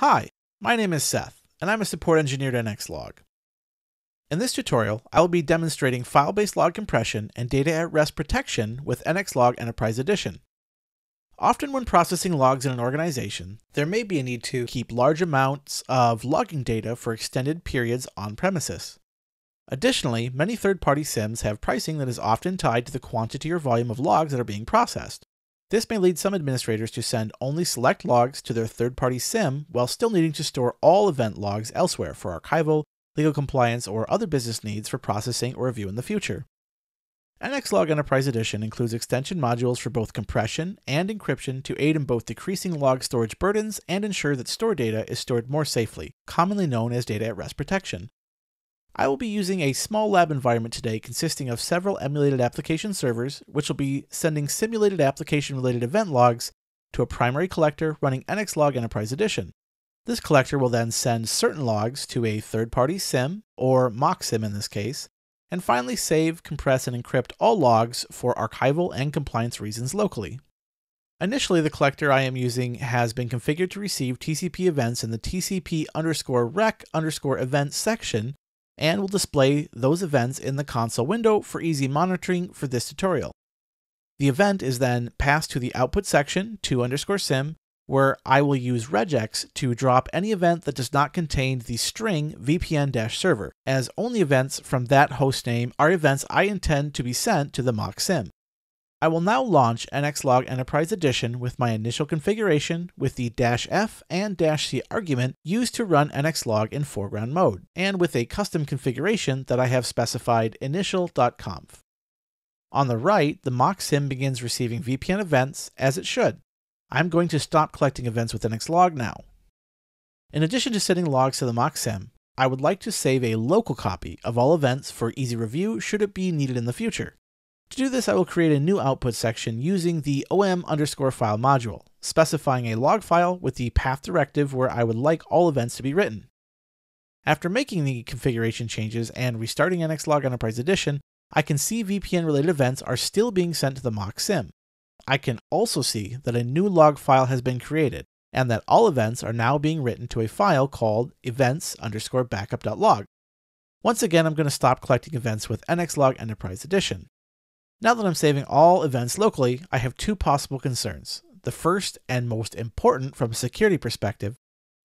Hi, my name is Seth, and I'm a support engineer at NXLog. In this tutorial, I will be demonstrating file-based log compression and data at rest protection with NXLog Enterprise Edition. Often when processing logs in an organization, there may be a need to keep large amounts of logging data for extended periods on premises. Additionally, many third-party SIEMs have pricing that is often tied to the quantity or volume of logs that are being processed. This may lead some administrators to send only select logs to their third-party SIEM while still needing to store all event logs elsewhere for archival, legal compliance, or other business needs for processing or review in the future. NXLog Enterprise Edition includes extension modules for both compression and encryption to aid in both decreasing log storage burdens and ensure that stored data is stored more safely, commonly known as data at rest protection. I will be using a small lab environment today consisting of several emulated application servers, which will be sending simulated application-related event logs to a primary collector running NXLog Enterprise Edition. This collector will then send certain logs to a third-party SIEM, or mock SIEM in this case, and finally save, compress, and encrypt all logs for archival and compliance reasons locally. Initially, the collector I am using has been configured to receive TCP events in the TCP underscore rec underscore events section and will display those events in the console window for easy monitoring for this tutorial. The event is then passed to the output section, to underscore sim, where I will use regex to drop any event that does not contain the string vpn-server, as only events from that hostname are events I intend to be sent to the mock SIEM. I will now launch NXLog Enterprise Edition with my initial configuration with the "-f and "-c argument used to run NXLog in foreground mode, and with a custom configuration that I have specified initial.conf. On the right, the mock SIEM begins receiving VPN events, as it should. I'm going to stop collecting events with NXLog now. In addition to sending logs to the mock SIEM, I would like to save a local copy of all events for easy review should it be needed in the future. To do this, I will create a new output section using the om underscore file module, specifying a log file with the path directive where I would like all events to be written. After making the configuration changes and restarting NXLog Enterprise Edition, I can see VPN related events are still being sent to the mock SIEM. I can also see that a new log file has been created and that all events are now being written to a file called events underscore backup.log. Once again, I'm going to stop collecting events with NXLog Enterprise Edition. Now that I'm saving all events locally, I have two possible concerns. The first and most important from a security perspective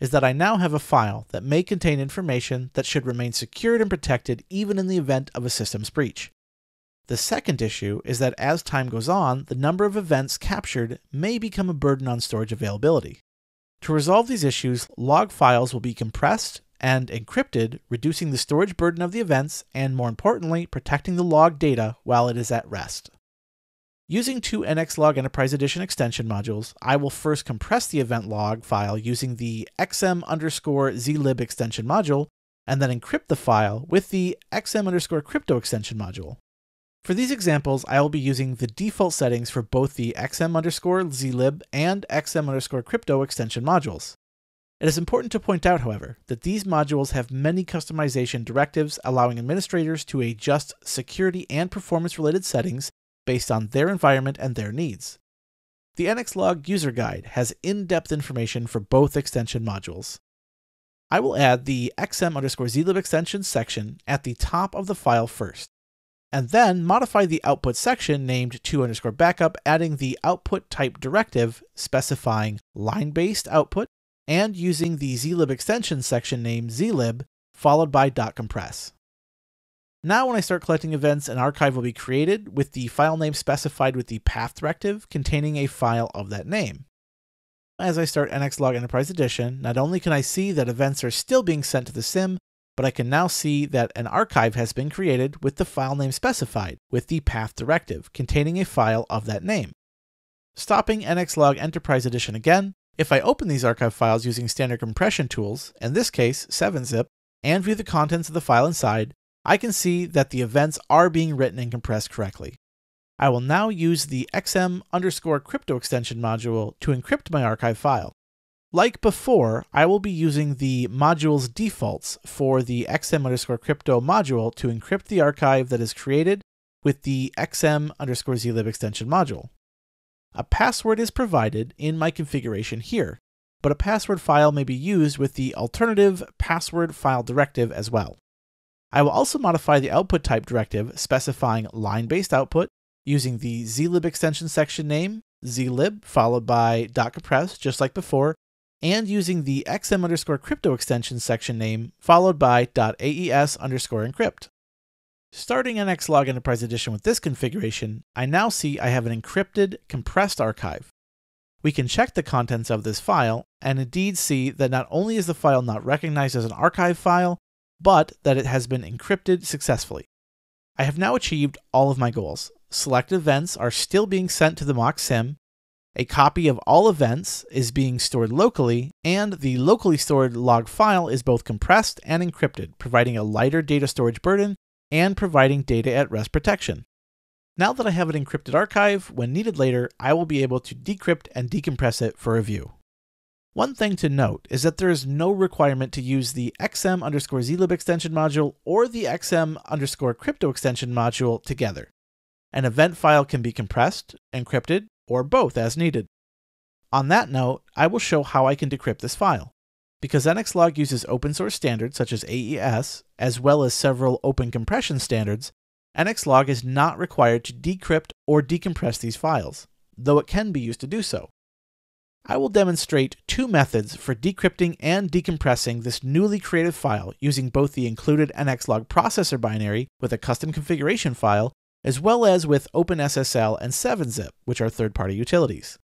is that I now have a file that may contain information that should remain secured and protected even in the event of a systems breach. The second issue is that as time goes on, the number of events captured may become a burden on storage availability. To resolve these issues, log files will be compressed and encrypted, reducing the storage burden of the events and, more importantly, protecting the log data while it is at rest. Using two NXLog Enterprise Edition extension modules, I will first compress the event log file using the xm underscore zlib extension module, and then encrypt the file with the xm underscore crypto extension module. For these examples, I will be using the default settings for both the xm underscore zlib and xm underscore crypto extension modules. It is important to point out, however, that these modules have many customization directives allowing administrators to adjust security and performance related settings based on their environment and their needs. The NXLog user guide has in-depth information for both extension modules. I will add the xm underscore zlib extension section at the top of the file first, and then modify the output section named to underscore backup, adding the output type directive specifying line-based output and using the zlib extension section name zlib, followed by .compress. Now when I start collecting events, an archive will be created with the file name specified with the path directive containing a file of that name. As I start NXLog Enterprise Edition, not only can I see that events are still being sent to the SIEM, but I can now see that an archive has been created with the file name specified with the path directive containing a file of that name. Stopping NXLog Enterprise Edition again, if I open these archive files using standard compression tools, in this case 7-zip, and view the contents of the file inside, I can see that the events are being written and compressed correctly. I will now use the xm underscore crypto extension module to encrypt my archive file. Like before, I will be using the module's defaults for the xm underscore crypto module to encrypt the archive that is created with the xm underscore zlib extension module. A password is provided in my configuration here, but a password file may be used with the alternative password file directive as well. I will also modify the output type directive specifying line-based output using the zlib extension section name, zlib followed by .compress just like before, and using the xm underscore crypto extension section name followed by .aes underscore encrypt. Starting NXLog Enterprise Edition with this configuration, I now see I have an encrypted, compressed archive. We can check the contents of this file, and indeed see that not only is the file not recognized as an archive file, but that it has been encrypted successfully. I have now achieved all of my goals. Select events are still being sent to the mock SIEM, a copy of all events is being stored locally, and the locally stored log file is both compressed and encrypted, providing a lighter data storage burden and providing data at rest protection. Now that I have an encrypted archive, when needed later, I will be able to decrypt and decompress it for review. One thing to note is that there is no requirement to use the xm underscore zlib extension module or the xm underscore crypto extension module together. An event file can be compressed, encrypted, or both as needed. On that note, I will show how I can decrypt this file. Because NXLog uses open source standards such as AES, as well as several open compression standards, NXLog is not required to decrypt or decompress these files, though it can be used to do so. I will demonstrate two methods for decrypting and decompressing this newly created file using both the included NXLog processor binary with a custom configuration file, as well as with OpenSSL and 7-zip, which are third-party utilities.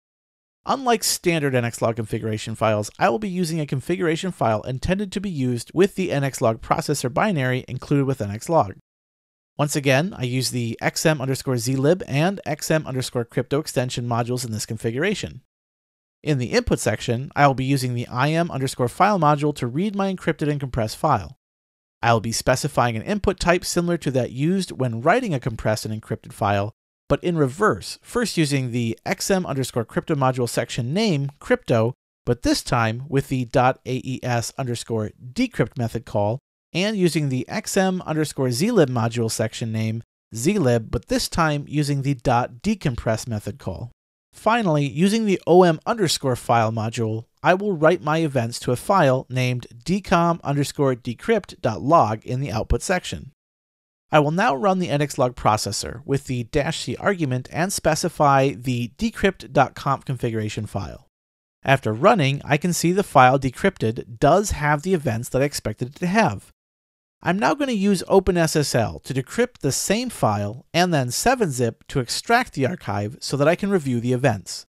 Unlike standard NXLog configuration files, I will be using a configuration file intended to be used with the NXLog processor binary included with NXLog. Once again, I use the xm underscore zlib and xm underscore crypto extension modules in this configuration. In the input section, I will be using the im underscore file module to read my encrypted and compressed file. I will be specifying an input type similar to that used when writing a compressed and encrypted file, but in reverse, first using the xm underscore crypto module section name, crypto, but this time with the .aes underscore decrypt method call, and using the xm underscore zlib module section name, zlib, but this time using the .decompress method call. Finally, using the om underscore file module, I will write my events to a file named decom underscore decrypt.log in the output section. I will now run the nxlog processor with the dash c argument and specify the decrypt.conf configuration file. After running, I can see the file decrypted does have the events that I expected it to have. I'm now going to use OpenSSL to decrypt the same file and then 7-zip to extract the archive so that I can review the events.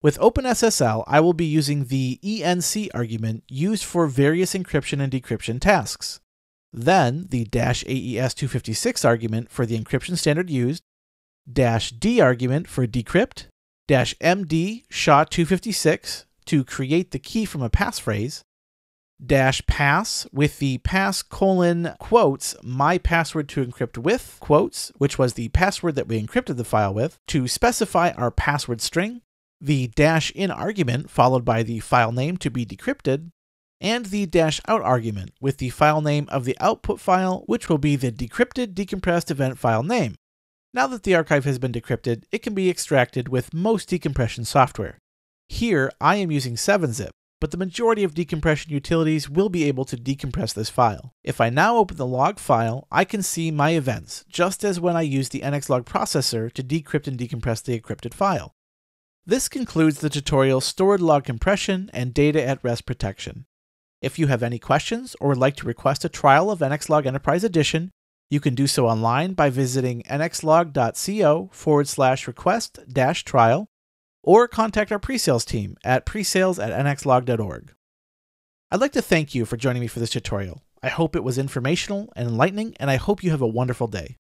With OpenSSL, I will be using the ENC argument used for various encryption and decryption tasks. Then the -AES256 argument for the encryption standard used, -D argument for decrypt, -MD SHA-256 to create the key from a passphrase, dash pass with the pass colon quotes my password to encrypt with quotes, which was the password that we encrypted the file with, to specify our password string, the dash in argument followed by the file name to be decrypted, and the dash out argument with the file name of the output file, which will be the decrypted decompressed event file name. Now that the archive has been decrypted, it can be extracted with most decompression software. Here, I am using 7-zip, but the majority of decompression utilities will be able to decompress this file. If I now open the log file, I can see my events, just as when I used the NXLog processor to decrypt and decompress the encrypted file. This concludes the tutorial Stored Log Compression and Data at Rest Protection. If you have any questions or would like to request a trial of NXLog Enterprise Edition, you can do so online by visiting nxlog.co forward slash request dash trial or contact our pre-sales team at presales at nxlog.org. I'd like to thank you for joining me for this tutorial. I hope it was informational and enlightening, and I hope you have a wonderful day.